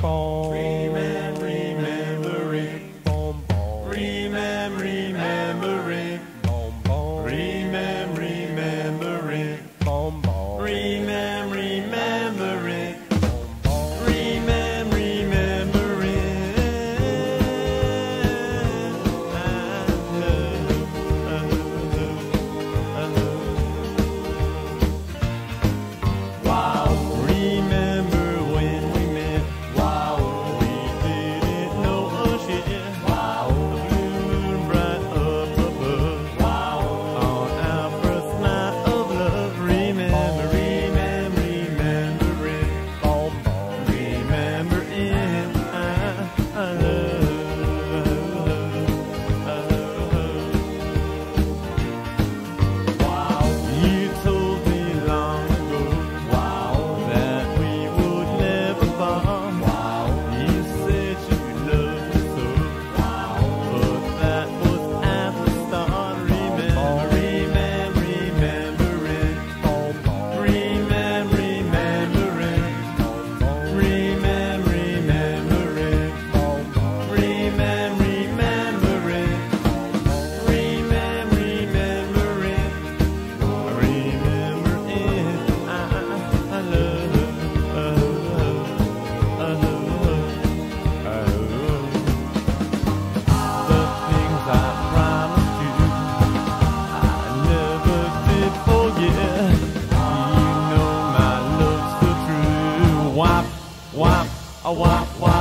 boom. A wop.